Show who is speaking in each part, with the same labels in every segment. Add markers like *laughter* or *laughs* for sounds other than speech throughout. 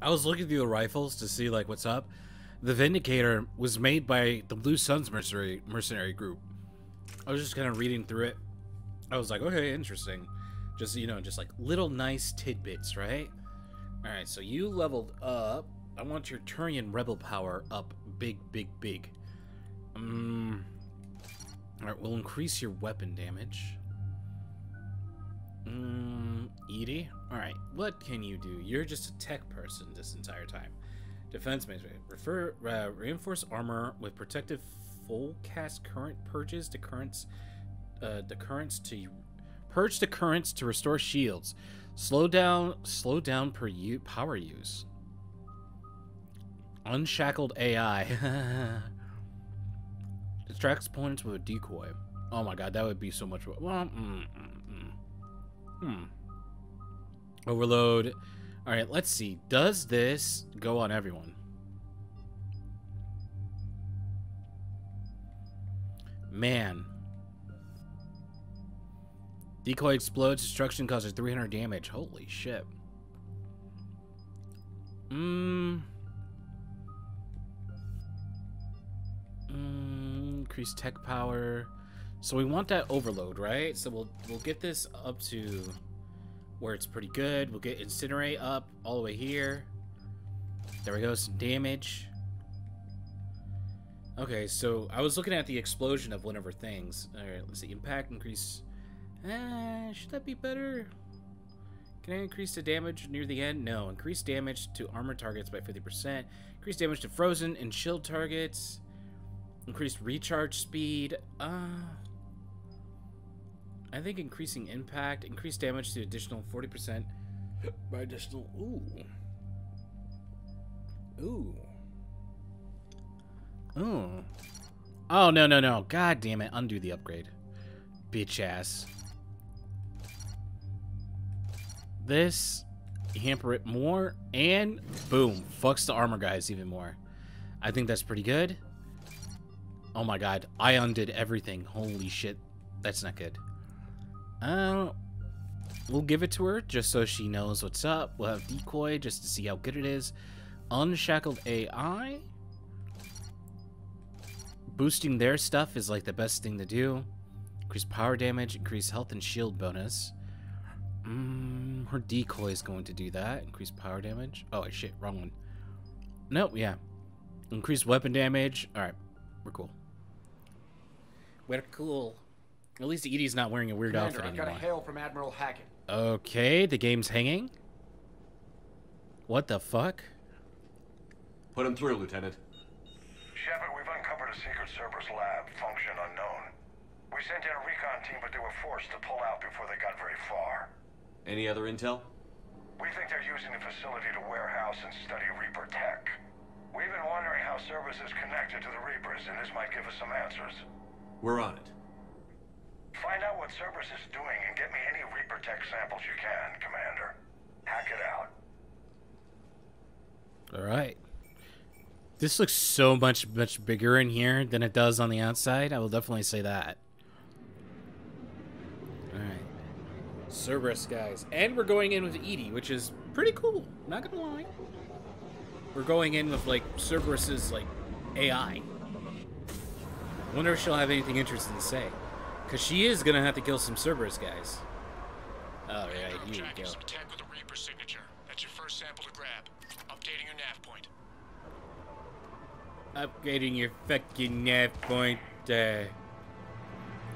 Speaker 1: I was looking through the rifles to see like what's up. The Vindicator was made by the Blue Suns mercenary mercenary group. I was just kind of reading through it. I was like, okay, interesting. Just you know, just like little nice tidbits, right? All right, so you leveled up. I want your Turian rebel power up big, big, big. Um. All right, we'll increase your weapon damage. Mm, EDI? Alright, what can you do? You're just a tech person this entire time. Defense management. Refer, uh, reinforce armor with protective full cast current purges the currents uh, the currents to purge the currents to restore shields. Slow down slow down per u power use. Unshackled AI. *laughs* Distracts opponents with a decoy. Oh my god, that would be so much. Well, mm, mm. Hmm. Overload. All right, let's see. Does this go on everyone? Man. Decoy explodes. Destruction causes 300 damage. Holy shit. Mmm. Mm, increase tech power. So we want that overload, right? So we'll we'll get this up to where it's pretty good. We'll get incinerate up all the way here. There we go, some damage. Okay, so I was looking at the explosion of one of her things. Alright, let's see. Impact, increase. Uh, should that be better? Can I increase the damage near the end? No. Increase damage to armor targets by 50%. Increase damage to frozen and chilled targets. Increase recharge speed. Uh, I think increasing impact, increase damage to additional 40% by additional. Ooh. Ooh. Ooh. Oh, no, no, no. God damn it. Undo the upgrade. Bitch ass. This, hamper it more, and boom. Fucks the armor guys even more. I think that's pretty good. Oh my god. I undid everything. Holy shit. That's not good. Uh, we'll give it to her just so she knows what's up. We'll have decoy just to see how good it is. Unshackled AI. Boosting their stuff is like the best thing to do. Increase power damage, increase health and shield bonus. Mm, her decoy is going to do that. Increase power damage. Oh, shit, wrong one. Nope, yeah. Increase weapon damage. Alright, we're cool. We're cool. At least EDI's not wearing a weird
Speaker 2: Commander,
Speaker 1: outfit
Speaker 2: I've got a hail from Admiral Hackett.
Speaker 1: Okay, the game's hanging. What the fuck?
Speaker 3: Put him through, Lieutenant.
Speaker 4: Shepard, we've uncovered a secret Cerberus lab, function unknown. We sent in a recon team, but they were forced to pull out before they got very far.
Speaker 3: Any other intel?
Speaker 4: We think they're using the facility to warehouse and study Reaper tech. We've been wondering how Cerberus is connected to the Reapers, and this might give us some answers.
Speaker 3: We're on it.
Speaker 4: Find out what Cerberus is doing and get me any Reaper tech samples you can, Commander. Hackett out.
Speaker 1: All right. This looks so much much bigger in here than it does on the outside. I will definitely say that. All right. Cerberus guys, and we're going in with EDI, which is pretty cool. Not gonna lie. We're going in with like Cerberus's like AI. Wonder if she'll have anything interesting to say, because she is gonna have to kill some Cerberus guys. Oh yeah,
Speaker 5: I'm
Speaker 1: here we go.
Speaker 5: tech with a Reaper signature. That's your first sample to grab. Updating your nav point.
Speaker 1: Upgrading your fucking nav point. Uh...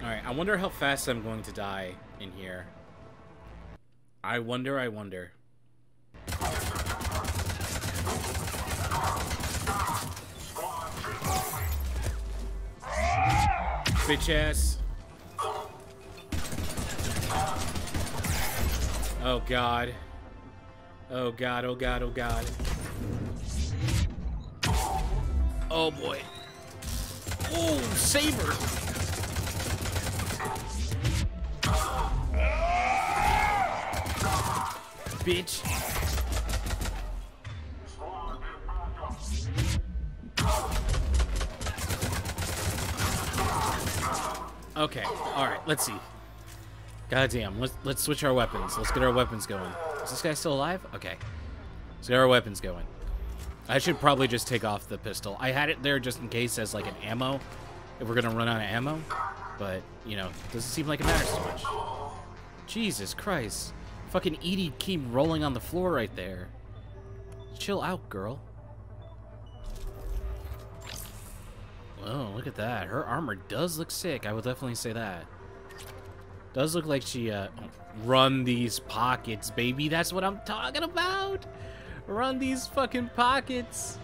Speaker 1: Alright, I wonder how fast I'm going to die in here. I wonder, I wonder. Bitch ass. Oh god. Oh god, oh god, oh god. Oh boy. Oh, saber. Bitch. Okay, alright, let's see. Goddamn, let's let's switch our weapons. Let's get our weapons going. Is this guy still alive? Okay. Let's get our weapons going. I should probably just take off the pistol. I had it there just in case as like an ammo, if we're gonna run out of ammo. But, you know, doesn't seem like it matters too much. Jesus Christ. Fucking EDI keep rolling on the floor right there. Chill out, girl. Oh, look at that. Her armor does look sick. I will definitely say that. Does look like she, uh, run these pockets, baby. That's what I'm talking about. Run these fucking pockets.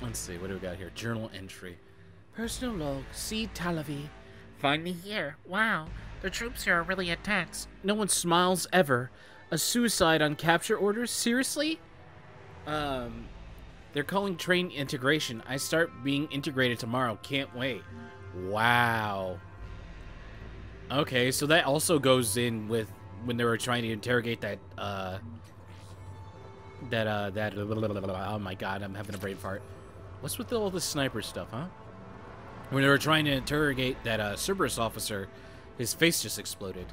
Speaker 1: Let's see, what do we got here? Journal entry. Personal log, see Talavi. Find me here. Wow, the troops here are really intense. No one smiles ever. A suicide on capture orders? Seriously? Um, they're calling train integration. I start being integrated tomorrow. Can't wait. Wow. Okay, so that also goes in with when they were trying to interrogate that, uh, that, uh, that, oh my god, I'm having a brain fart. What's with all this sniper stuff, huh? When they were trying to interrogate that, uh, Cerberus officer, his face just exploded.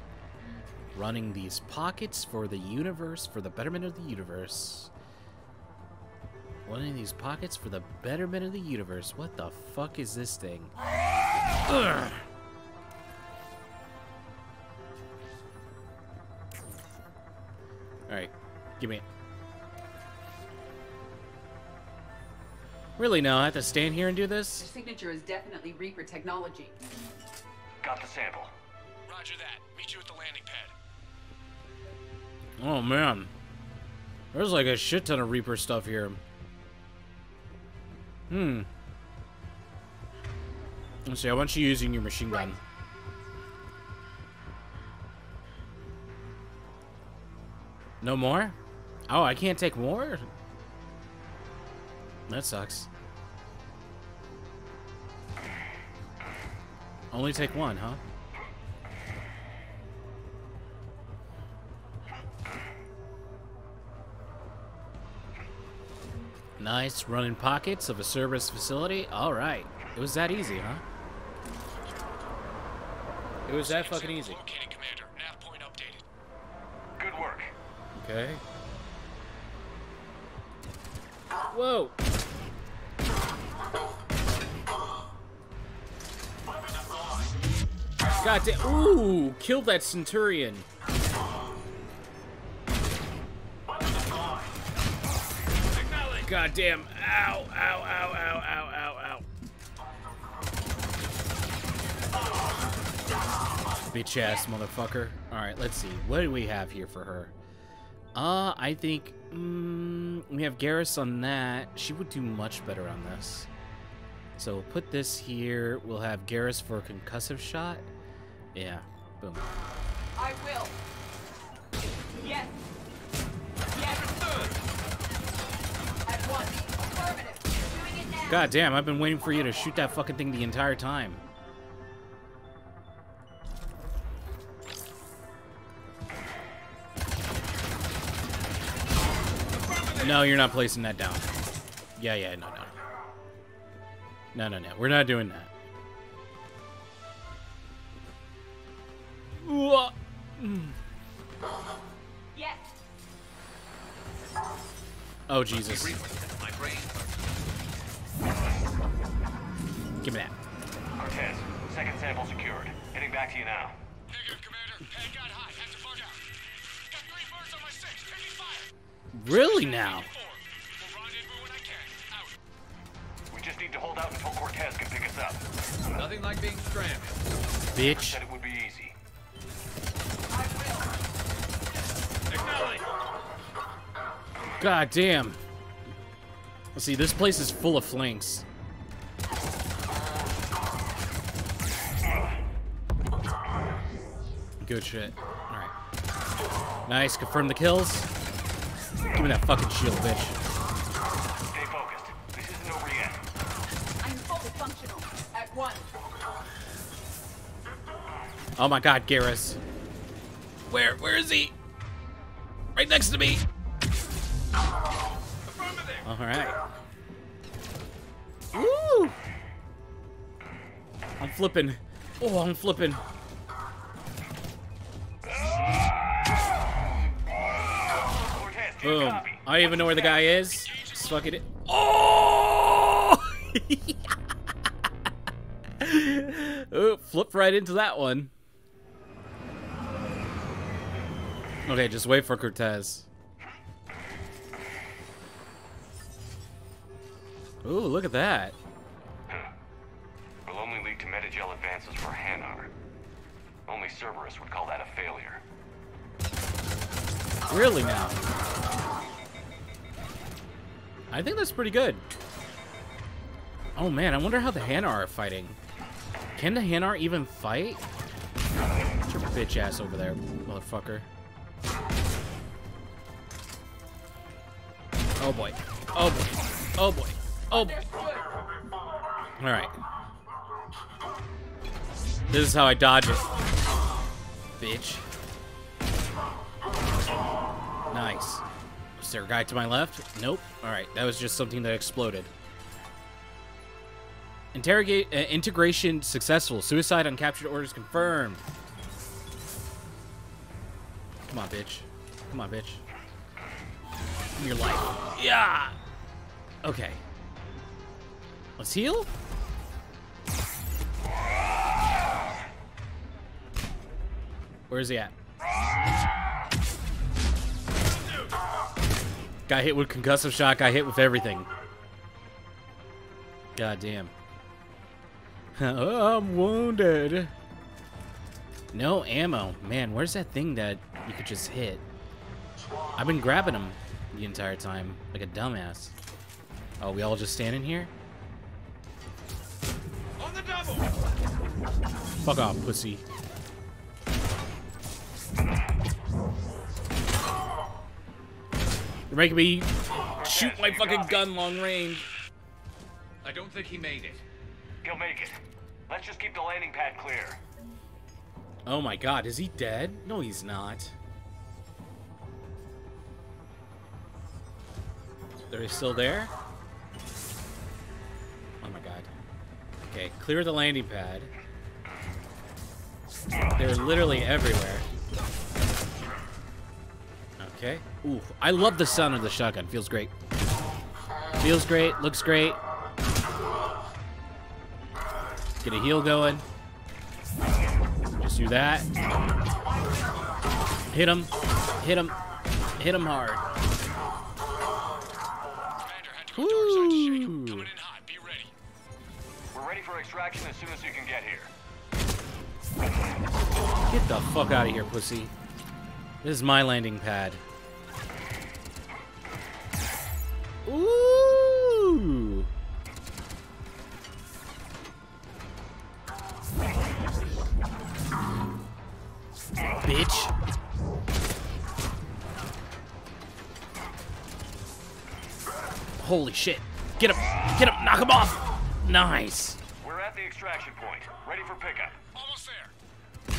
Speaker 1: Running these pockets for the universe, for the betterment of the universe. Running these pockets for the betterment of the universe. What the fuck is this thing? Ugh. Alright, give me it. Really, no, I have to stand here and do this?
Speaker 2: Your signature is definitely Reaper technology.
Speaker 4: Got the sample.
Speaker 5: Roger that. Meet you at the landing pad.
Speaker 1: Oh, man. There's like a shit ton of Reaper stuff here. Hmm. Let's see, I want you using your machine gun. No more? Oh, I can't take more? That sucks. Only take one, huh? Nice running pockets of a service facility. All right. It was that easy, huh? It was that fucking easy. Okay. Whoa. God damn. Ooh, killed that Centurion. God damn. Ow, ow, ow, ow, ow, ow, ow. Bitch ass motherfucker. Alright, let's see. What do we have here for her? Uh, I think mm, we have Garrus on that. She would do much better on this. So we'll put this here. We'll have Garrus for a concussive shot. Yeah, boom.
Speaker 2: I will. Yes. Yes. At once. Affirmative. Doing it now.
Speaker 1: God damn, I've been waiting for you to shoot that fucking thing the entire time. No, you're not placing that down. Yeah, yeah, no, no. No, no, no. We're not doing that. Wha- uh, mm.
Speaker 2: Yes.
Speaker 1: Oh, Jesus. Give me that.
Speaker 4: Cortez, second sample secured. Heading back to you now.
Speaker 5: Negative, Commander. Pad got
Speaker 1: Really now?
Speaker 5: Four. Will rendezvous when I can. Out.
Speaker 4: We just need to hold out until Cortez can pick us up.
Speaker 3: Nothing like being stranded.
Speaker 1: Bitch.
Speaker 4: Said it would be easy.
Speaker 2: I will.
Speaker 1: God damn. Let's see, this place is full of flanks. Good shit. Alright. Nice, confirm the kills. Give me that fucking shield, bitch.
Speaker 4: Stay focused. This isn't over yet.
Speaker 2: I'm fully functional. At once.
Speaker 1: Oh my god, Garrus. Where, where is he? Right next to me. Alright. Woo! I'm flipping. Oh, I'm flipping. Boom. I don't even know where the guy is. Just fucking it. Oh! *laughs* oh! Flip right into that one. Okay, just wait for Cortez. Ooh, look at that.
Speaker 6: Will only lead to Metagel advances for Hanar. Only Cerberus would call that a failure.
Speaker 1: Really now? I think that's pretty good. Oh man, I wonder how the Hanar are fighting. Can the Hanar even fight? Get your bitch ass over there, motherfucker. Oh boy. Oh boy. Oh boy. Oh boy. Alright. This is how I dodge it. Bitch. Is there a guy to my left? Nope. Alright, that was just something that exploded. Interrogate uh, integration successful. Suicide on captured orders confirmed. Come on, bitch. Come on, bitch. Give your life. Yeah. Okay. Let's heal. Where is he at? Got hit with concussive shock. Got hit with everything. God damn. *laughs* I'm wounded. No ammo. Man, where's that thing that you could just hit? I've been grabbing them the entire time, like a dumbass. Oh, we all just standing here?
Speaker 5: On the double!
Speaker 1: Fuck off, pussy. You're making me shoot my fucking gun long range.
Speaker 3: I don't think he made it.
Speaker 6: He'll make it. Let's just keep the landing pad clear.
Speaker 1: Oh my god, is he dead? No, he's not. They're they still there? Oh my god. Okay, clear the landing pad. They're literally everywhere. Okay. Ooh, I love the sound of the shotgun. Feels great. Feels great. Looks great. Get a heal going. Just do that. Hit him. Hit him. Hit him hard.
Speaker 5: Commander had to go dark side to shake.
Speaker 1: Woo.
Speaker 5: Coming in hot. Be ready.
Speaker 6: We're ready for extraction as soon as you can get here.
Speaker 1: Get the fuck out of here, pussy. This is my landing pad. Ooh. Bitch. Holy shit. Get him. Get him. Knock him off. Nice.
Speaker 6: We're at the extraction point. Ready for pickup.
Speaker 5: Almost there.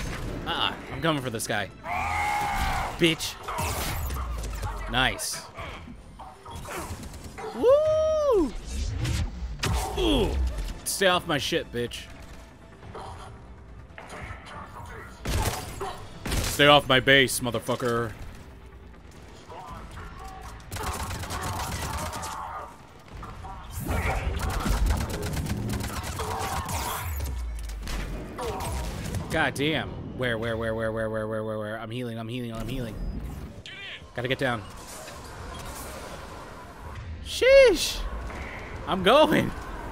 Speaker 1: Ah, I'm coming for this guy. Bitch. Nice. Woo! Ooh. Stay off my shit, bitch. Stay off my base, motherfucker. God damn. Where, where, where, where, where, where, where, where, where? I'm healing, I'm healing, I'm healing. Gotta get down. Sheesh! I'm going.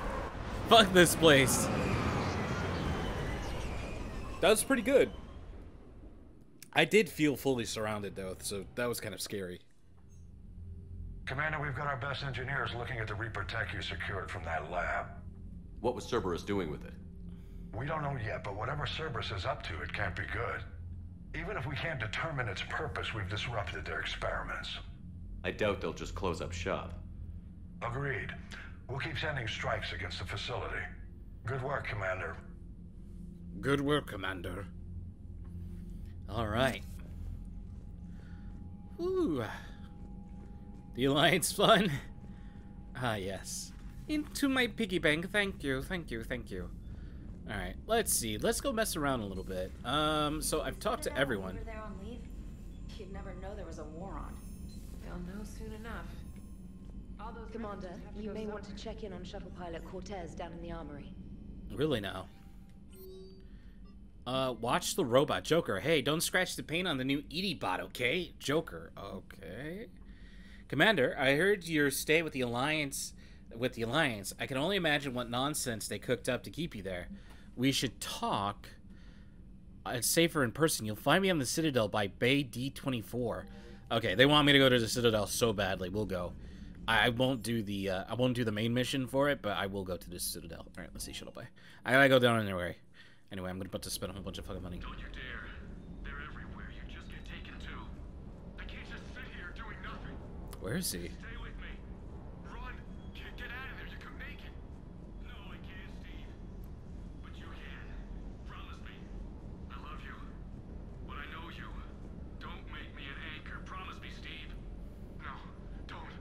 Speaker 1: *laughs* Fuck this place. That was pretty good. I did feel fully surrounded though, so that was kind of scary.
Speaker 4: Commander, we've got our best engineers looking at the Reaper tech you secured from that lab.
Speaker 7: What was Cerberus doing with it?
Speaker 4: We don't know yet, but whatever Cerberus is up to, it can't be good. Even if we can't determine its purpose, we've disrupted their experiments.
Speaker 7: I doubt they'll just close up shop.
Speaker 4: Agreed. We'll keep sending strikes against the facility. Good work, Commander.
Speaker 1: Good work, Commander. All right. Ooh. The Alliance fun? Ah, yes. Into my piggy bank. Thank you, thank you, thank you. All right, let's see. Let's go mess around a little bit. Um, so I've talked to everyone.
Speaker 8: Over there on leave, you'd never know there was a war on.
Speaker 9: They'll know
Speaker 8: soon enough. All those
Speaker 9: Commander,
Speaker 8: references have to
Speaker 9: you
Speaker 8: go
Speaker 9: may want to check in on shuttle pilot Cortez down in the armory.
Speaker 1: Really now. Uh, watch the robot. Joker, hey, don't scratch the paint on the new EDI bot, okay? Joker, okay. Commander, I heard your stay with the Alliance with the Alliance. I can only imagine what nonsense they cooked up to keep you there. We should talk. Uh, It's safer in person. You'll find me on the Citadel by Bay D24. Okay, they want me to go to the Citadel so badly. We'll go. I won't do the uh, I won't do the main mission for it, but I will go to the Citadel. All right, let's see shuttle bay. I gotta go down anyway. Anyway, I'm gonna about to spend a whole bunch of fucking money.
Speaker 5: Don't you dare. They're everywhere. You just get taken too. I can't just sit here doing nothing.
Speaker 1: Where is he?
Speaker 5: Stay with me. Run. Get, get out of there. You can make it. No, I can't, Steve. But you can. Promise me. I love you. But I know you. Don't make me an anchor. Promise me, Steve. No, don't.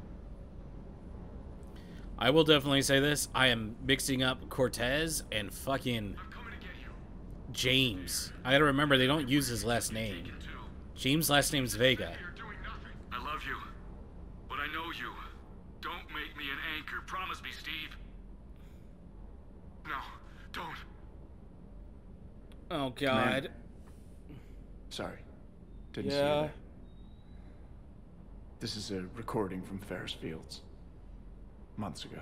Speaker 1: I will definitely say this. I am mixing up Cortez and fucking
Speaker 5: I'm coming to get you.
Speaker 1: James. I gotta remember they don't use his last name. James' last name's Vega.
Speaker 5: You're doing nothing. I love you. But I know you. Don't make me an anchor. Promise me, Steve. No, don't.
Speaker 1: Oh god.
Speaker 10: Sorry. Didn't see
Speaker 1: Yeah.
Speaker 10: you there. This is a recording from Ferris Fields. Months ago.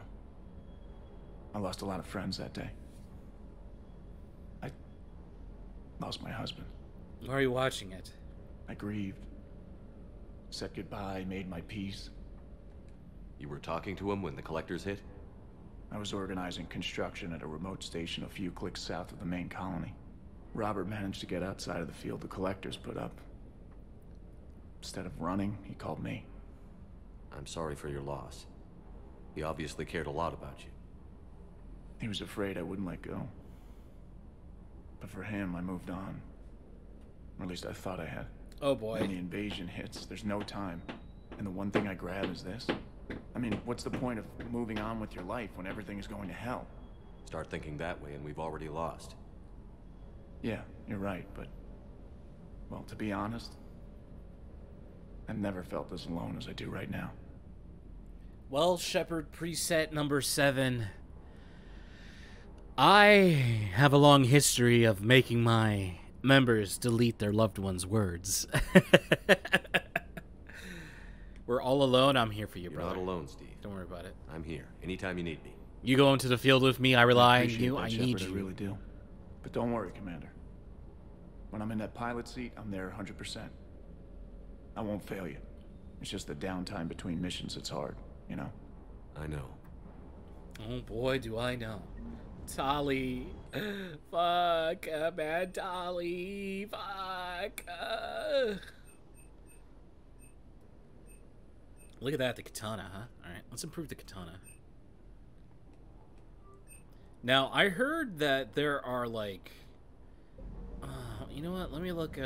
Speaker 10: I lost a lot of friends that day. I lost my husband.
Speaker 1: Why are you watching it?
Speaker 10: I grieved. Said goodbye, made my peace.
Speaker 7: You were talking to him when the collectors hit?
Speaker 10: I was organizing construction at a remote station a few clicks south of the main colony. Robert managed to get outside of the field the collectors put up. Instead of running, he called me.
Speaker 7: I'm sorry for your loss. He obviously cared a lot about you.
Speaker 10: He was afraid I wouldn't let go. But for him, I moved on. Or at least I thought I had.
Speaker 1: Oh boy.
Speaker 10: When the invasion hits, there's no time. And the one thing I grab is this. I mean, what's the point of moving on with your life when everything is going to hell?
Speaker 7: Start thinking that way and we've already lost.
Speaker 10: Yeah, you're right, but... Well, to be honest, I've never felt as alone as I do right now.
Speaker 1: Well, Shepard preset number seven. I have a long history of making my members delete their loved ones' words. *laughs* We're all alone. I'm here for you,
Speaker 7: You're
Speaker 1: brother.
Speaker 7: not alone, Steve.
Speaker 1: Don't worry about it.
Speaker 7: I'm here, anytime you need me.
Speaker 1: You go into the field with me. I rely on you.
Speaker 10: that,
Speaker 1: I
Speaker 10: Shepard,
Speaker 1: need you.
Speaker 10: I really do. But don't worry, Commander. When I'm in that pilot seat, I'm there 100%. I won't fail you. It's just the downtime between missions that's hard, you know?
Speaker 7: I know.
Speaker 1: Oh boy, do I know. Tali. Fuck, uh, man, Tali. Fuck. Uh. Look at that, the katana, huh? Alright, let's improve the katana. Now, I heard that there are, like... Uh, you know what? Let me look, uh...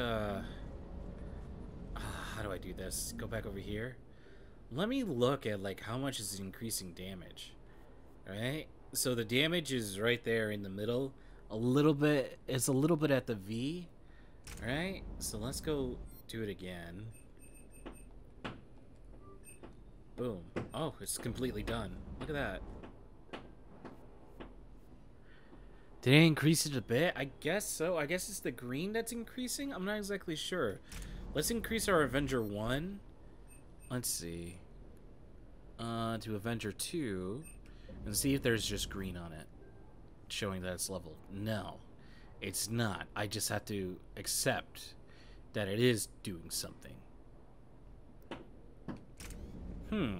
Speaker 1: uh, How do I do this? Go back over here. Let me look at, like, how much is increasing damage. Right? So the damage is right there in the middle. A little bit, it's a little bit at the V. Alright? So let's go do it again. Boom. Oh, it's completely done. Look at that. Did it increase it a bit? I guess so. I guess it's the green that's increasing? I'm not exactly sure. Let's increase our Avenger 1. Let's see. Uh, to Avenger 2. And see if there's just green on it. Showing that it's leveled. No. It's not. I just have to accept that it is doing something. Hmm.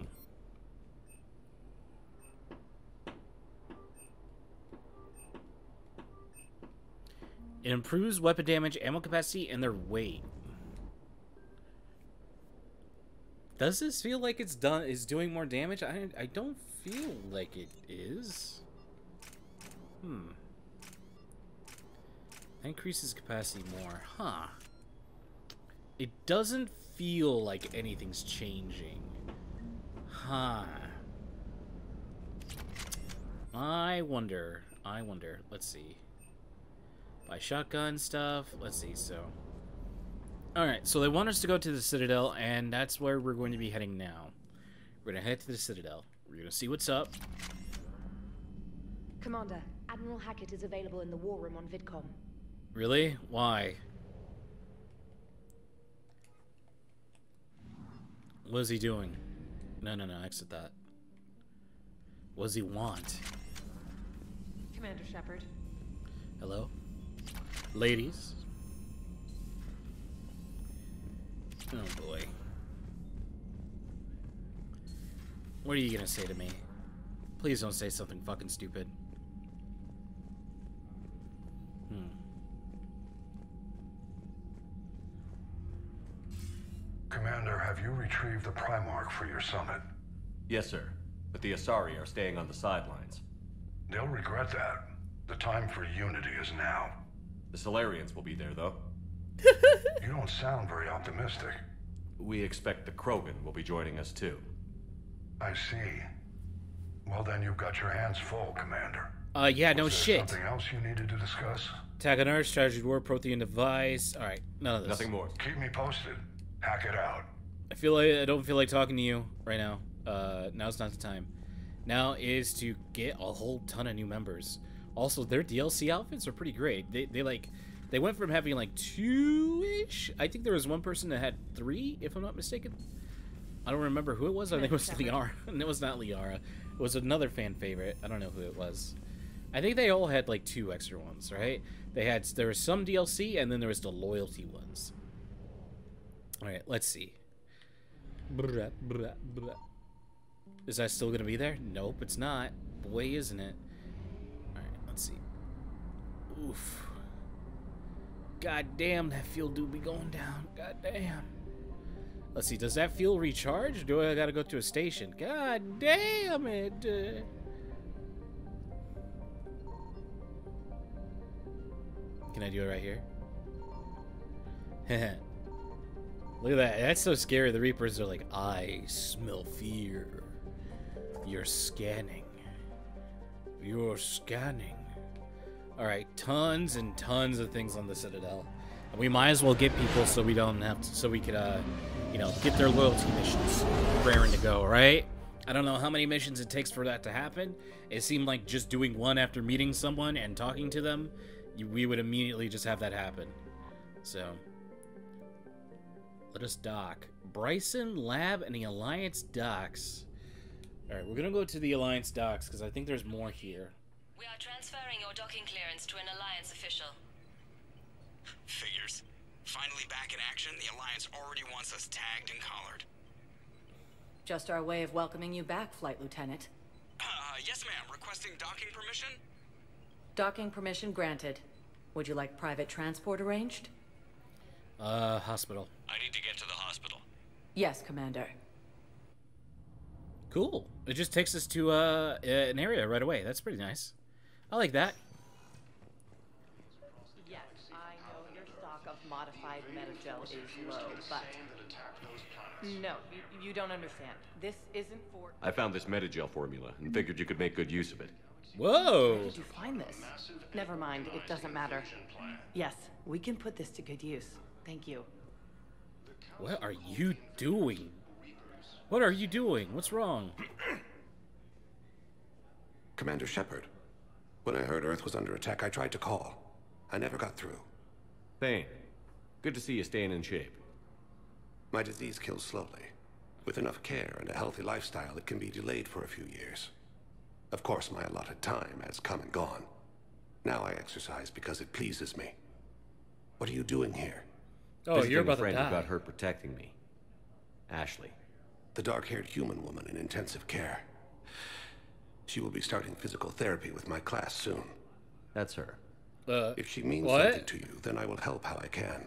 Speaker 1: It improves weapon damage, ammo capacity, and their weight. Does this feel like it's done is doing more damage? I I don't feel like it is. Hmm. Increases capacity more. Huh. It doesn't feel like anything's changing. Huh. I wonder. I wonder. Let's see. By shotgun stuff. Let's see. So. Alright, so they want us to go to the Citadel, and that's where we're going to be heading now. We're gonna head to the Citadel. We're gonna see what's up.
Speaker 9: Commander, Admiral Hackett is available in the war room on VidCom.
Speaker 1: Really? Why? What is he doing? No, no, no. Exit that. What does he want?
Speaker 8: Commander Shepard.
Speaker 1: Hello? Ladies? Oh boy. What are you gonna say to me? Please don't say something fucking stupid. Hmm.
Speaker 4: Commander, have you retrieved the Primarch for your summit?
Speaker 7: Yes, sir. But the Asari are staying on the sidelines.
Speaker 4: They'll regret that. The time for unity is now.
Speaker 7: The Salarians will be there, though. *laughs*
Speaker 4: You don't sound very optimistic.
Speaker 7: We expect the Krogan will be joining us, too.
Speaker 4: I see. Well, then you've got your hands full, Commander.
Speaker 1: Uh, yeah, no
Speaker 4: Was there
Speaker 1: shit.
Speaker 4: Something else you needed to discuss?
Speaker 1: Attack on Earth, strategy war, protein device. Alright, none of this.
Speaker 7: Nothing more.
Speaker 4: Keep me posted. Hackett out.
Speaker 1: I feel like I don't feel like talking to you right now. Uh, now's not the time. Now is to get a whole ton of new members. Also, their DLC outfits are pretty great. They, they like, they went from having like two-ish. I think there was one person that had three, if I'm not mistaken. I don't remember who it was. I think it was Liara. *laughs* And it was not Liara. It was another fan favorite. I don't know who it was. I think they all had like two extra ones, right? They had there was some DLC and then there was the loyalty ones. All right, let's see. Is that still gonna be there? Nope, it's not. Boy, isn't it? All right, let's see. Oof. God damn, that fuel do be going down. God damn. Let's see, does that fuel recharge? Do I gotta go to a station? God damn it. uh. Can I do it right here? *laughs* Look at that. That's so scary. The Reapers are like, I smell fear. You're scanning. You're scanning. Alright, tons and tons of things on the Citadel. And we might as well get people so we don't have to, so we could, uh, you know, get their loyalty missions raring to go, right? I don't know how many missions it takes for that to happen. It seemed like just doing one after meeting someone and talking to them, we would immediately just have that happen. So, let us dock. Bryson Lab and the Alliance docks. Alright, we're gonna go to the Alliance docks because I think there's more here.
Speaker 11: We are transferring your docking clearance to an Alliance official.
Speaker 12: Figures. Finally back in action, the Alliance already wants us tagged and collared.
Speaker 13: Just our way of welcoming you back, Flight Lieutenant.
Speaker 12: Uh, yes ma'am, requesting docking permission?
Speaker 13: Docking permission granted. Would you like private transport arranged?
Speaker 1: Uh, hospital.
Speaker 12: I need to get to the hospital.
Speaker 13: Yes, Commander.
Speaker 1: Cool. It just takes us to uh, an area right away. That's pretty nice. I like that.
Speaker 8: Yes, I know your stock of modified metagel is low, but no, you, you don't understand. This isn't for.
Speaker 7: I found this Metagel formula and figured you could make good use of it.
Speaker 1: Whoa!
Speaker 8: Where did you find this? Never mind, it doesn't matter. Yes, we can put this to good use. Thank you.
Speaker 1: What are you doing? What are you doing? What's wrong?
Speaker 14: Commander Shepard. When I heard Earth was under attack, I tried to call. I never got through.
Speaker 7: Thane, good to see you staying in shape.
Speaker 14: My disease kills slowly. With enough care and a healthy lifestyle, it can be delayed for a few years. Of course, my allotted time has come and gone. Now I exercise because it pleases me. What are you doing here?
Speaker 1: Oh,
Speaker 7: Visiting
Speaker 1: you're
Speaker 7: a
Speaker 1: about to
Speaker 7: friend who
Speaker 1: die.
Speaker 7: got hurt protecting me. Ashley.
Speaker 14: The dark-haired human woman in intensive care. She will be starting physical therapy with my class soon.
Speaker 7: That's her.
Speaker 1: Uh,
Speaker 14: If she means
Speaker 1: what?
Speaker 14: something to you, then I will help how I can.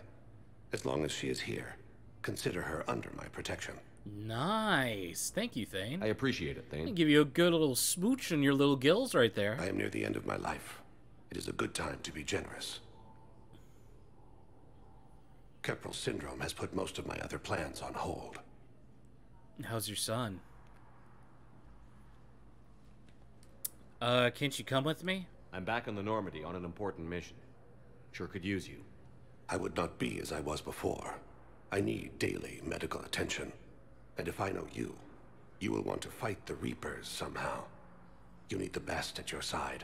Speaker 14: As long as she is here, consider her under my protection.
Speaker 1: Nice. Thank you, Thane.
Speaker 7: I appreciate it, Thane.
Speaker 1: can give you a good little smooch on your little gills right there.
Speaker 14: I am near the end of my life. It is a good time to be generous. Kepral syndrome has put most of my other plans on hold.
Speaker 1: How's your son? Uh, can't you come with me?
Speaker 7: I'm back on the Normandy on an important mission. Sure could use you.
Speaker 14: I would not be as I was before. I need daily medical attention. And if I know you, You will want to fight the Reapers somehow. You need the best at your side,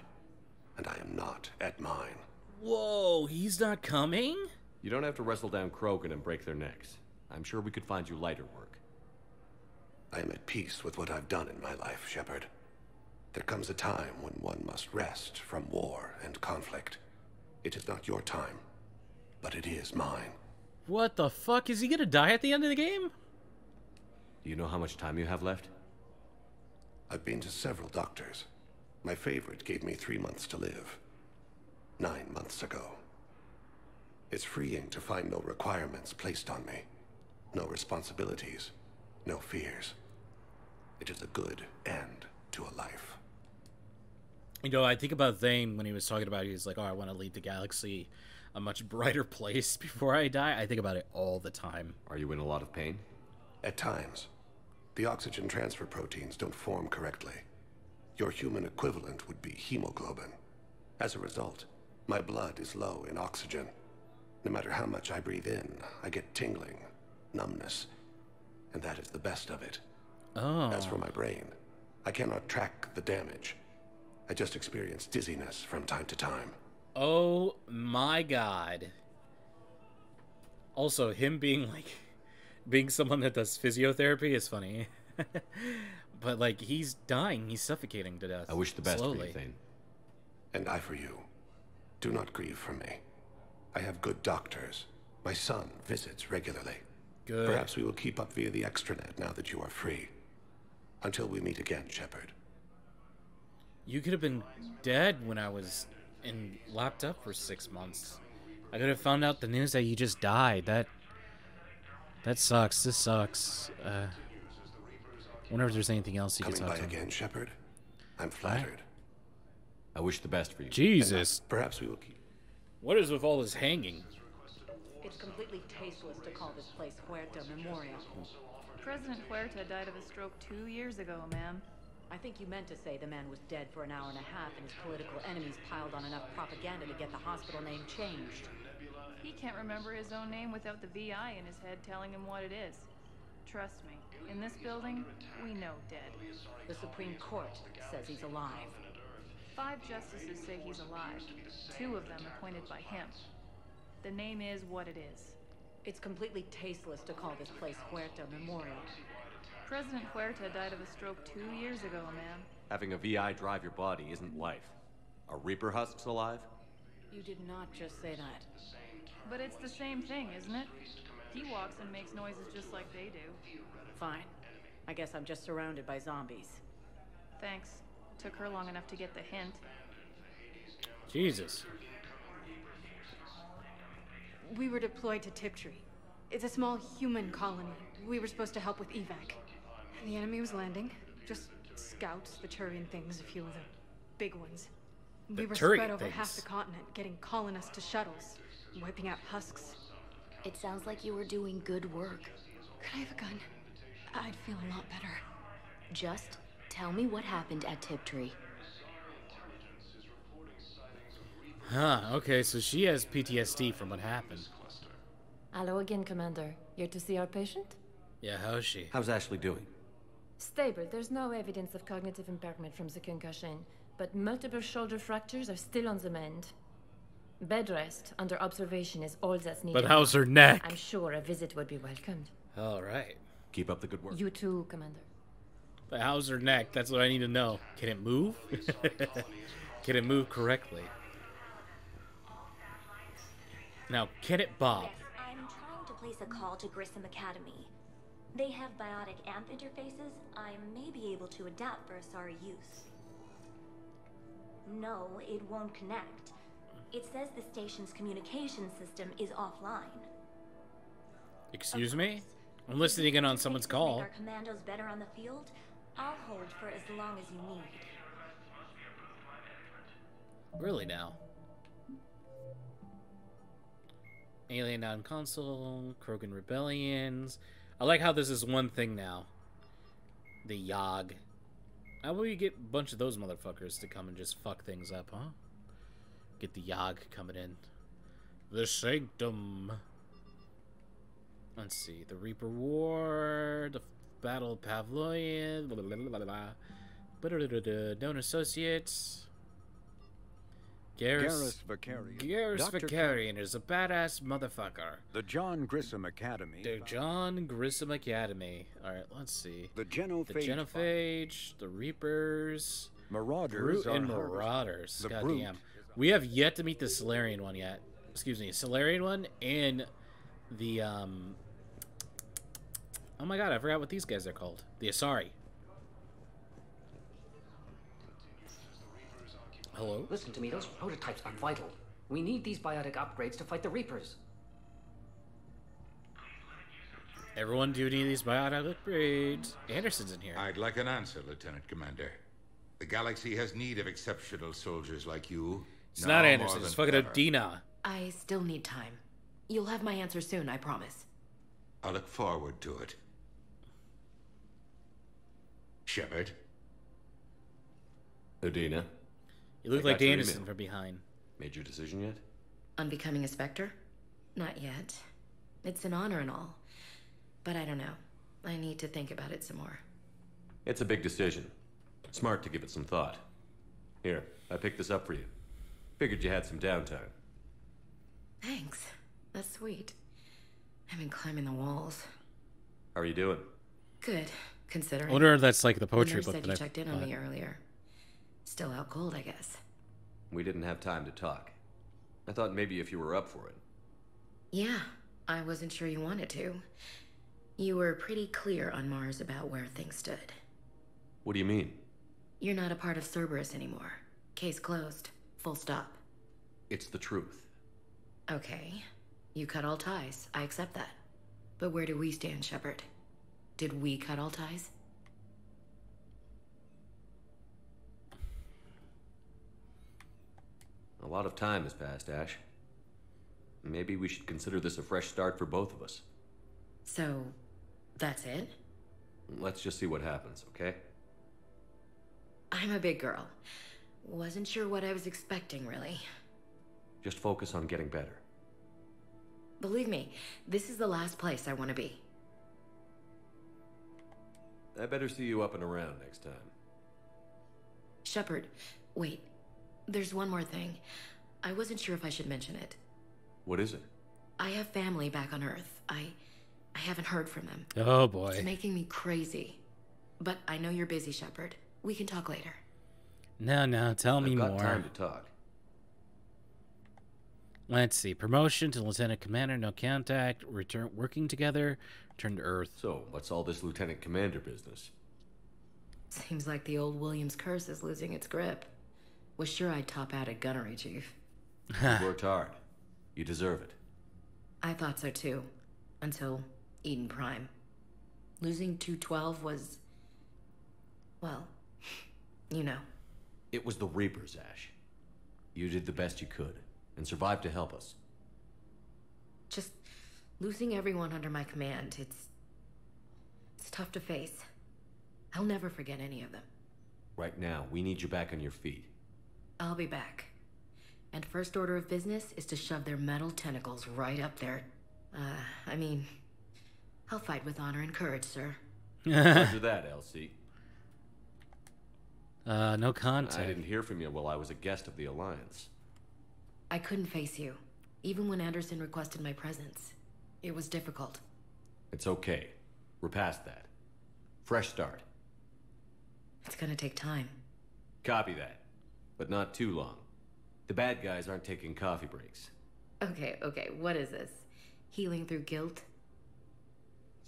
Speaker 14: and I am not at mine.
Speaker 1: Whoa, he's not coming?
Speaker 7: You don't have to wrestle down Krogan and break their necks. I'm sure we could find you lighter work.
Speaker 14: I am at peace with what I've done in my life, Shepard. There comes a time when one must rest from war and conflict. It is not your time, but it is mine.
Speaker 1: What the fuck? Is he gonna die at the end of the game?
Speaker 7: Do you know how much time you have left?
Speaker 14: I've been to several doctors. My favorite gave me three months to live. Nine months ago. It's freeing to find no requirements placed on me. No responsibilities. No fears. It is a good end to a life.
Speaker 1: You know, I think about Thane when he was talking about he's like, oh, I want to leave the galaxy a much brighter *laughs* place before I die. I think about it all the time.
Speaker 7: Are you in a lot of pain?
Speaker 14: At times. The oxygen transfer proteins don't form correctly. Your human equivalent would be hemoglobin. As a result, my blood is low in oxygen. No matter how much I breathe in, I get tingling, numbness, and that is the best of it.
Speaker 1: Oh.
Speaker 14: As for my brain, I cannot track the damage. I just experience dizziness from time to time.
Speaker 1: Oh my god. Also, him being like, being someone that does physiotherapy is funny. *laughs* but like, he's dying. He's suffocating to death.
Speaker 7: I wish the best
Speaker 1: slowly.
Speaker 7: for you, Thane.
Speaker 14: And I for you. Do not grieve for me. I have good doctors. My son visits regularly.
Speaker 1: Good.
Speaker 14: Perhaps we will keep up via the extranet now that you are free. Until we meet again, Shepard.
Speaker 1: You could have been dead when I was in locked up for six months. I could have found out the news that you just died. That that sucks. This sucks. Uh, wonder if there's anything else you
Speaker 14: Coming
Speaker 1: could talk
Speaker 14: by
Speaker 1: to.
Speaker 14: again, Shepard. I'm flattered.
Speaker 7: I wish the best for you.
Speaker 1: Jesus.
Speaker 14: Perhaps we will keep.
Speaker 1: What is with all this hanging?
Speaker 13: It's completely tasteless to call this place Huerta Memorial.
Speaker 15: President Huerta died of a stroke two years ago, ma'am.
Speaker 13: I think you meant to say the man was dead for an hour and a half and his political enemies piled on enough propaganda to get the hospital name changed.
Speaker 15: He can't remember his own name without the VI in his head telling him what it is. Trust me, in this building, we know dead.
Speaker 13: The Supreme Court says he's alive.
Speaker 15: Five justices say he's alive, two of them appointed by him. The name is what it is.
Speaker 13: It's completely tasteless to call this place Huerta Memorial.
Speaker 15: President Huerta died of a stroke two years ago, ma'am.
Speaker 7: Having a VI drive your body isn't life. Are Reaper husks alive?
Speaker 13: You did not just say that.
Speaker 15: But it's the same thing, isn't it? He walks and makes noises just like they do.
Speaker 13: Fine. I guess I'm just surrounded by zombies.
Speaker 15: Thanks. Took her long enough to get the hint.
Speaker 1: Jesus.
Speaker 16: We were deployed to Tiptree. It's a small human colony. We were supposed to help with evac. The enemy was landing. Just scouts, the Turian things, a few of the big ones.
Speaker 1: The
Speaker 16: we were
Speaker 1: Turian
Speaker 16: spread over half the continent, getting colonists to shuttles, wiping out husks.
Speaker 9: It sounds like you were doing good work.
Speaker 16: Could I have a gun? I'd feel a lot better.
Speaker 9: Just tell me what happened at Tiptree.
Speaker 1: Huh, okay, so she has PTSD from what happened.
Speaker 17: Hello again, Commander. You're to see our patient?
Speaker 1: Yeah, how's she?
Speaker 7: How's Ashley doing?
Speaker 17: Stable. There's no evidence of cognitive impairment from the concussion, but multiple shoulder fractures are still on the mend. Bed rest under observation is all that's needed.
Speaker 1: But how's her neck?
Speaker 17: I'm sure a visit would be welcomed.
Speaker 1: Alright.
Speaker 7: Keep up the good work.
Speaker 17: You too, Commander.
Speaker 1: But how's her neck? That's what I need to know. Can it move? *laughs* can it move correctly? Now, can it bob?
Speaker 18: I'm trying to place a call to Grissom Academy. They have biotic amp interfaces I may be able to adapt for Asari use. No, it won't connect. It says the station's communication system is offline.
Speaker 1: Excuse me? I'm listening in on someone's
Speaker 18: Make
Speaker 1: call.
Speaker 18: our commandos better on the field? I'll hold for as long as you need.
Speaker 1: Really now? Alien on console, Krogan rebellions. I like how this is one thing now. The Yahg. How will you get a bunch of those motherfuckers to come and just fuck things up, huh? Get the Yahg coming in. The Sanctum. Let's see. The Reaper War. The Battle Palaven. Blah, blah, blah, blah. Known associates. Garrus,
Speaker 19: Garrus Vakarian.
Speaker 1: Garrus
Speaker 19: Dr.
Speaker 1: Vakarian is a badass motherfucker.
Speaker 19: The John Grissom Academy.
Speaker 1: The John Grissom Academy. Alright, let's see.
Speaker 19: The Genophage.
Speaker 1: The Genophage, the Reapers,
Speaker 19: Marauders
Speaker 1: Brute and. Marauders.
Speaker 19: The
Speaker 1: God damn. We have yet to meet the Salarian one yet. Excuse me, Salarian one and the um Oh my god, I forgot what these guys are called. The Asari. Hello?
Speaker 20: Listen to me, those prototypes are vital. We need these biotic upgrades to fight the Reapers.
Speaker 1: Everyone do need these biotic upgrades. Anderson's in here.
Speaker 21: I'd like an answer, Lieutenant Commander. The galaxy has need of exceptional soldiers like you.
Speaker 1: It's not Anderson, it's
Speaker 21: than
Speaker 1: fucking
Speaker 21: ever.
Speaker 1: Udina.
Speaker 9: I still need time. You'll have my answer soon, I promise.
Speaker 21: I look forward to it. Shepard,
Speaker 7: Udina.
Speaker 1: You look
Speaker 7: I
Speaker 1: like
Speaker 7: got your
Speaker 1: Anderson from behind.
Speaker 7: Made your decision yet?
Speaker 9: On becoming a Spectre? Not yet. It's an honor and all. But I don't know. I need to think about it some more.
Speaker 7: It's a big decision. Smart to give it some thought. Here, I picked this up for you. Figured you had some downtime.
Speaker 9: Thanks. That's sweet. I've been climbing the walls.
Speaker 7: How are you doing?
Speaker 9: Good, considering.
Speaker 1: I wonder if that's like the poetry
Speaker 9: nurse
Speaker 1: book
Speaker 9: said
Speaker 1: that
Speaker 9: you
Speaker 1: I
Speaker 9: checked in on me earlier. Still out cold, I guess.
Speaker 7: We didn't have time to talk. I thought maybe if you were up for it.
Speaker 9: Yeah, I wasn't sure you wanted to. You were pretty clear on Mars about where things stood.
Speaker 7: What do you mean?
Speaker 9: You're not a part of Cerberus anymore. Case closed. Full stop.
Speaker 7: It's the truth.
Speaker 9: Okay. You cut all ties. I accept that. But where do we stand, Shepard? Did we cut all ties?
Speaker 7: A lot of time has passed, Ash. Maybe we should consider this a fresh start for both of us.
Speaker 9: So, that's it?
Speaker 7: Let's just see what happens, okay?
Speaker 9: I'm a big girl. Wasn't sure what I was expecting, really.
Speaker 7: Just focus on getting better.
Speaker 9: Believe me, this is the last place I want to be.
Speaker 7: I better see you up and around next time.
Speaker 9: Shepard, wait. There's one more thing. I wasn't sure if I should mention it.
Speaker 7: What is it?
Speaker 9: I have family back on Earth. I I haven't heard from them.
Speaker 1: Oh, boy.
Speaker 9: It's making me crazy. But I know you're busy, Shepard. We can talk later.
Speaker 1: No, no, tell me
Speaker 7: I've got
Speaker 1: more.
Speaker 7: time to talk.
Speaker 1: Let's see. Promotion to Lieutenant Commander, no contact, return working together, return to Earth.
Speaker 7: So, what's all this Lieutenant Commander business?
Speaker 9: Seems like the old Williams curse is losing its grip. Was sure I'd top out at gunnery, Chief.
Speaker 7: you *laughs* worked hard. You deserve it.
Speaker 9: I thought so too. Until Eden Prime. Losing 212 was. Well, you know.
Speaker 7: It was the Reapers, Ash. You did the best you could, and survived to help us.
Speaker 9: Just losing everyone under my command, it's. It's tough to face. I'll never forget any of them.
Speaker 7: Right now, we need you back on your feet.
Speaker 9: I'll be back. And first order of business is to shove their metal tentacles right up there. Uh, I mean, I'll fight with honor and courage, sir.
Speaker 7: Roger *laughs* that, LC.
Speaker 1: Uh, no contact.
Speaker 7: I didn't hear from you while I was a guest of the Alliance.
Speaker 9: I couldn't face you, even when Anderson requested my presence. It was difficult.
Speaker 7: It's okay. We're past that. Fresh start.
Speaker 9: It's gonna take time.
Speaker 7: Copy that. But not too long. The bad guys aren't taking coffee breaks.
Speaker 9: Okay, okay, what is this? Healing through guilt?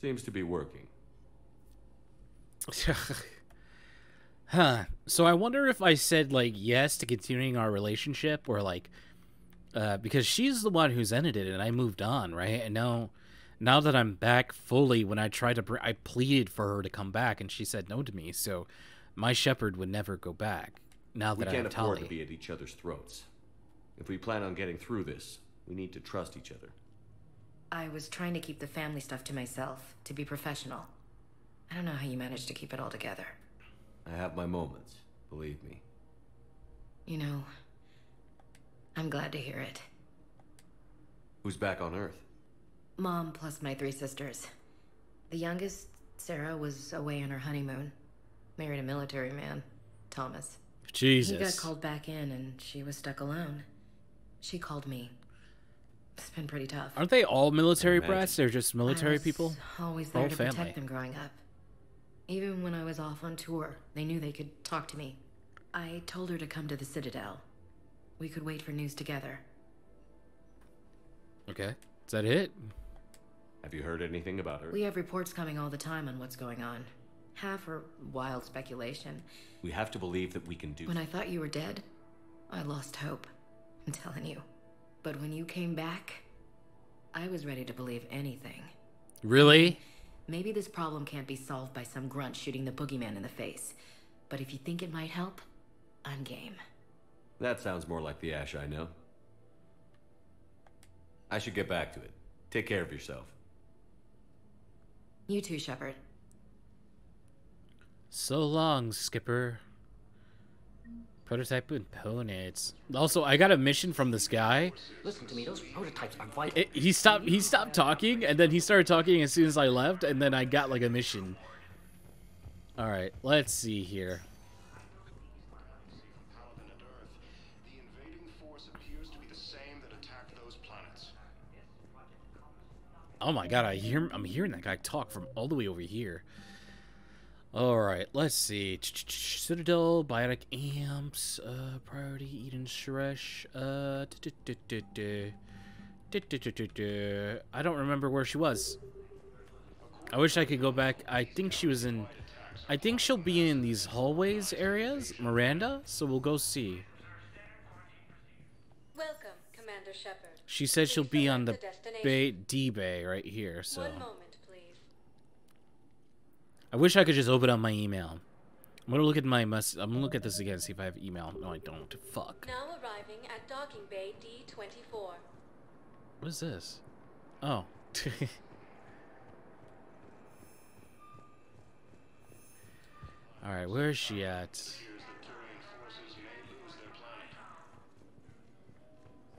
Speaker 7: Seems to be working. *laughs*
Speaker 1: huh. So I wonder if I said like yes to continuing our relationship or like uh because she's the one who's ended it and I moved on, right? And now now that I'm back fully when I tried to br- I pleaded for her to come back and she said no to me. So my shepherd would never go back. Now
Speaker 7: We
Speaker 1: that I
Speaker 7: can't
Speaker 1: have
Speaker 7: afford
Speaker 1: Tali.
Speaker 7: to be at each other's throats. If we plan on getting through this, we need to trust each other.
Speaker 9: I was trying to keep the family stuff to myself, to be professional. I don't know how you managed to keep it all together.
Speaker 7: I have my moments, believe me.
Speaker 9: You know, I'm glad to hear it.
Speaker 7: Who's back on Earth?
Speaker 9: Mom plus my three sisters. The youngest, Sarah was away on her honeymoon. Married a military man, Thomas.
Speaker 1: Jesus.
Speaker 9: He got called back in and she was stuck alone. She called me. It's been pretty tough.
Speaker 1: Aren't they all military
Speaker 9: Imagine.
Speaker 1: brats? They're just military
Speaker 9: I was
Speaker 1: people.
Speaker 9: Always there
Speaker 1: Whole
Speaker 9: to
Speaker 1: family.
Speaker 9: protect them growing up. Even when I was off on tour, they knew they could talk to me. I told her to come to the Citadel. We could wait for news together.
Speaker 1: Okay. Is that it?
Speaker 7: Have you heard anything about her?
Speaker 9: We have reports coming all the time on what's going on. Half her wild speculation.
Speaker 7: We have to believe that we can do.
Speaker 9: When I thought you were dead, I lost hope. I'm telling you. But when you came back, I was ready to believe anything.
Speaker 1: Really?
Speaker 9: Maybe this problem can't be solved by some grunt shooting the boogeyman in the face. But if you think it might help, I'm game.
Speaker 7: That sounds more like the Ash I know. I should get back to it. Take care of yourself.
Speaker 9: You too, Shepard.
Speaker 1: So long, Skipper. Prototype components. Also, I got a mission from this guy.
Speaker 20: Listen to me, those prototypes are vital.
Speaker 1: It, he stopped. He stopped talking, and then he started talking as soon as I left, and then I got like a mission. All right, let's see here. Oh my god, I hear I'm hearing that guy talk from all the way over here. All right, let's see. Citadel, biotic amps, uh, priority Eden Shresh. Uh, I don't remember where she was. I wish I could go back. I think she was in. I think she'll be in these hallways areas, Miranda. So we'll go see.
Speaker 16: Welcome, Commander Shepard.
Speaker 1: She said she'll be on the bay D bay right here. So
Speaker 16: One moment.
Speaker 1: I wish I could just open up my email. I'm gonna look at my mess. I'm gonna look at this again, see if I have email. No, I don't. Fuck.
Speaker 16: Now arriving at docking bay D24.
Speaker 1: What is this? Oh. *laughs* All right, where is she at?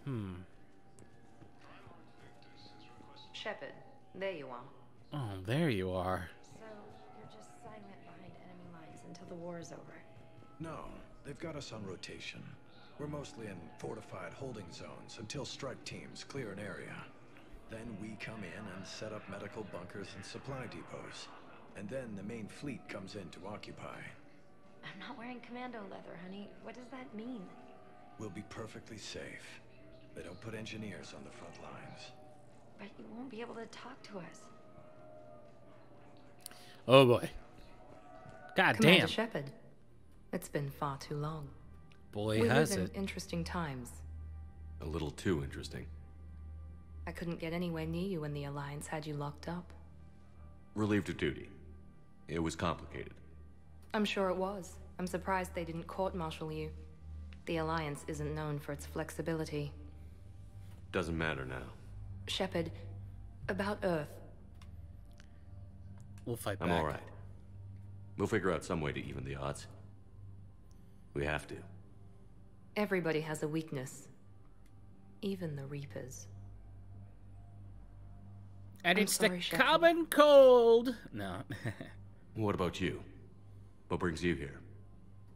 Speaker 1: Hmm.
Speaker 8: Shepard, there you are.
Speaker 1: Oh, there you are.
Speaker 17: So, you're just silent behind enemy lines until the war is over.
Speaker 22: No, they've got us on rotation. We're mostly in fortified holding zones until strike teams clear an area. Then we come in and set up medical bunkers and supply depots. And then the main fleet comes in to occupy.
Speaker 17: I'm not wearing commando leather, honey. What does that mean?
Speaker 22: We'll be perfectly safe. They don't put engineers on the front lines.
Speaker 17: But you won't be able to talk to us.
Speaker 1: Oh boy. God
Speaker 8: Commander
Speaker 1: damn.
Speaker 8: Shepard, it's been far too long.
Speaker 1: Boy,
Speaker 8: we
Speaker 1: has
Speaker 8: live in interesting times.
Speaker 7: A little too interesting.
Speaker 8: I couldn't get anywhere near you when the Alliance had you locked up.
Speaker 7: Relieved of duty. It was complicated.
Speaker 8: I'm sure it was. I'm surprised they didn't court-martial you. The Alliance isn't known for its flexibility.
Speaker 7: Doesn't matter now.
Speaker 8: Shepard, about Earth.
Speaker 1: We'll fight back.
Speaker 7: I'm alright. We'll figure out some way to even the odds. We have to.
Speaker 8: Everybody has a weakness. Even the Reapers.
Speaker 1: And
Speaker 8: I'm
Speaker 1: it's
Speaker 8: sorry,
Speaker 1: the
Speaker 8: Shepard.
Speaker 1: common cold. No. *laughs*
Speaker 7: What about you? What brings you here?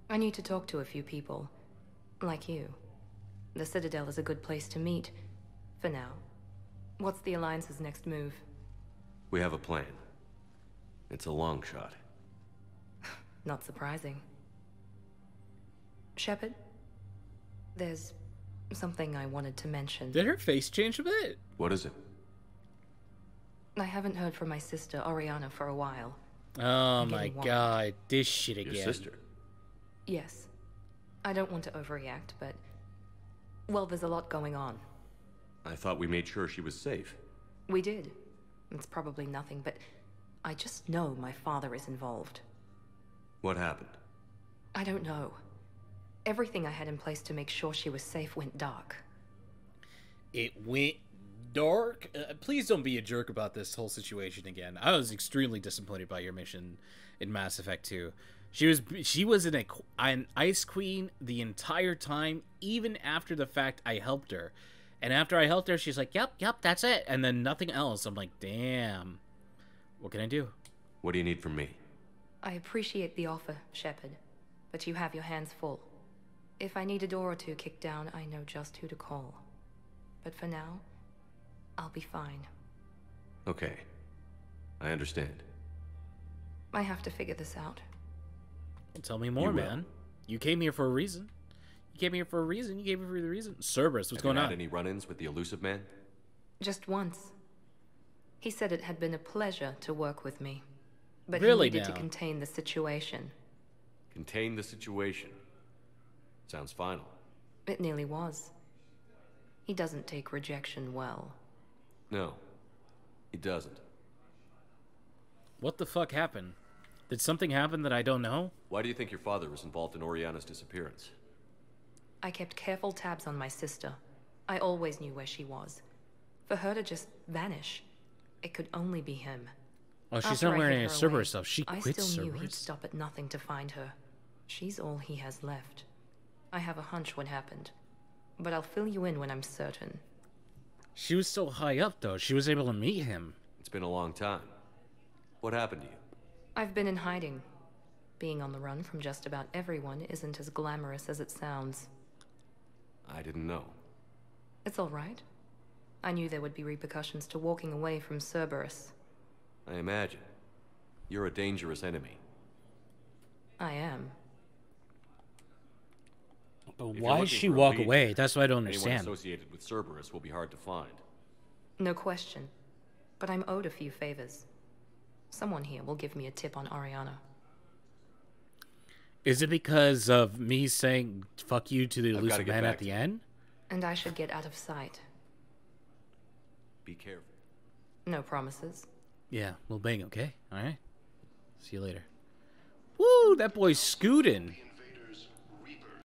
Speaker 8: I need to talk to a few people. Like you. The Citadel is a good place to meet. For now. What's the Alliance's next move?
Speaker 7: We have a plan. It's a long shot.
Speaker 8: Not surprising. Shepard? There's something I wanted to mention.
Speaker 1: Did her face change a bit?
Speaker 7: What is it?
Speaker 8: I haven't heard from my sister, Oriana, for a while.
Speaker 1: Oh my
Speaker 8: getting worried.
Speaker 1: god, this shit again.
Speaker 7: Your sister.
Speaker 8: Yes. I don't want to overreact, but... Well, there's a lot going on.
Speaker 7: I thought we made sure she was safe.
Speaker 8: We did. It's probably nothing, but I just know my father is involved.
Speaker 7: What happened?
Speaker 8: I don't know. Everything I had in place to make sure she was safe went dark.
Speaker 1: It went dark. Uh, please don't be a jerk about this whole situation again. I was extremely disappointed by your mission in Mass Effect 2. She was she was an, an ice queen the entire time, even after the fact I helped her. And after I helped her, she's like, "Yep, yep, that's it," and then nothing else. I'm like, "Damn, what can I do?"
Speaker 7: What do you need from me?
Speaker 8: I appreciate the offer, Shepard, but you have your hands full. If I need a door or two kicked down, I know just who to call. But for now, I'll be fine.
Speaker 7: Okay. I understand.
Speaker 8: I have to figure this out.
Speaker 1: Tell me more,
Speaker 7: You will.
Speaker 1: man. You came here for a reason. You came here for a reason. You came here for the reason. Cerberus, what's
Speaker 7: Have
Speaker 1: going
Speaker 7: you
Speaker 1: on?
Speaker 7: any run-ins with the Illusive Man?
Speaker 8: Just once. He said it had been a pleasure to work with me. But
Speaker 7: Really
Speaker 8: he needed to contain the situation.
Speaker 7: Contain the situation. Sounds final.
Speaker 8: It nearly was. He doesn't take rejection well.
Speaker 7: No, he doesn't.
Speaker 1: What the fuck happened? Did something happen that I don't know?
Speaker 7: Why do you think your father was involved in Oriana's disappearance?
Speaker 8: I kept careful tabs on my sister. I always knew where she was. For her to just vanish, it could only be him.
Speaker 1: Oh, she's
Speaker 8: After
Speaker 1: not wearing any Cerberus
Speaker 8: away,
Speaker 1: stuff. She quit Cerberus.
Speaker 8: I
Speaker 1: quit
Speaker 8: still knew he'd stop at nothing to find her. She's all he has left. I have a hunch what happened, but I'll fill you in when I'm certain.
Speaker 1: She was so high up, though. She was able to meet him.
Speaker 7: It's been a long time. What happened to you?
Speaker 8: I've been in hiding. Being on the run from just about everyone isn't as glamorous as it sounds.
Speaker 7: I didn't know.
Speaker 8: It's all right. I knew there would be repercussions to walking away from Cerberus.
Speaker 7: I imagine. You're a dangerous enemy.
Speaker 8: I am.
Speaker 1: But
Speaker 7: If
Speaker 1: why does she walk
Speaker 7: lead,
Speaker 1: away? That's what I don't
Speaker 7: Anyone
Speaker 1: understand.
Speaker 7: associated with Cerberus will be hard to find.
Speaker 8: No question. But I'm owed a few favors. Someone here will give me a tip on Oriana.
Speaker 1: Is it because of me saying "fuck you" to the
Speaker 7: I've Illusive
Speaker 1: Man at the end?
Speaker 8: And I should get out of sight.
Speaker 7: Be careful.
Speaker 8: No promises.
Speaker 1: Yeah, we'll bang. Okay, all right. See you later. Woo, that boy's scooting.